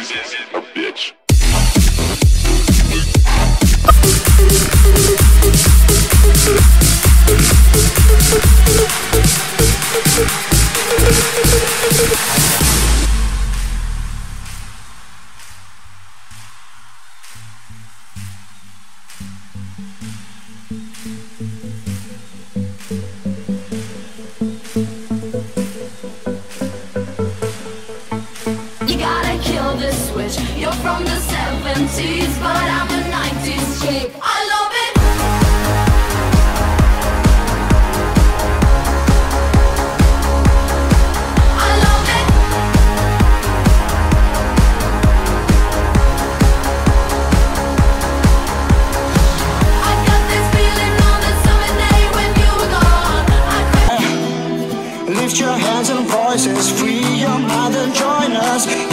music. 80s, but I'm a 90s chick. I love it. I love it. I got this feeling on the summer day when you were gone. Lift your hands and voices, free your mind and join us.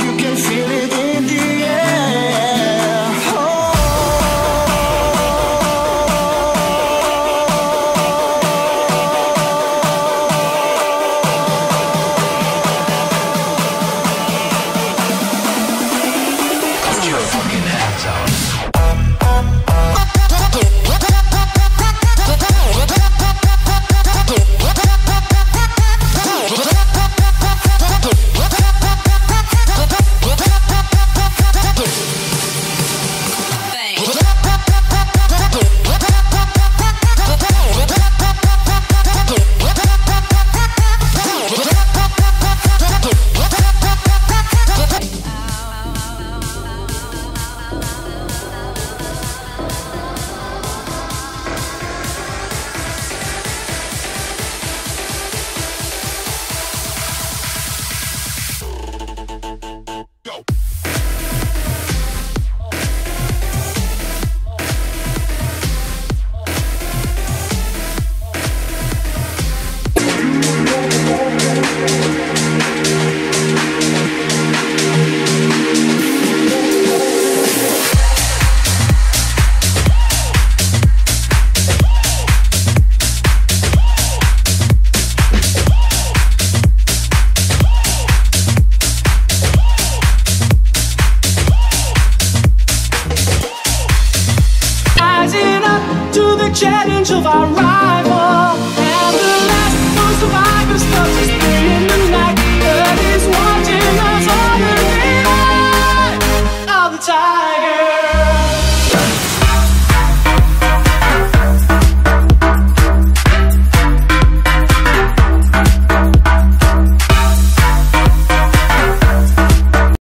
to the challenge of our rivals.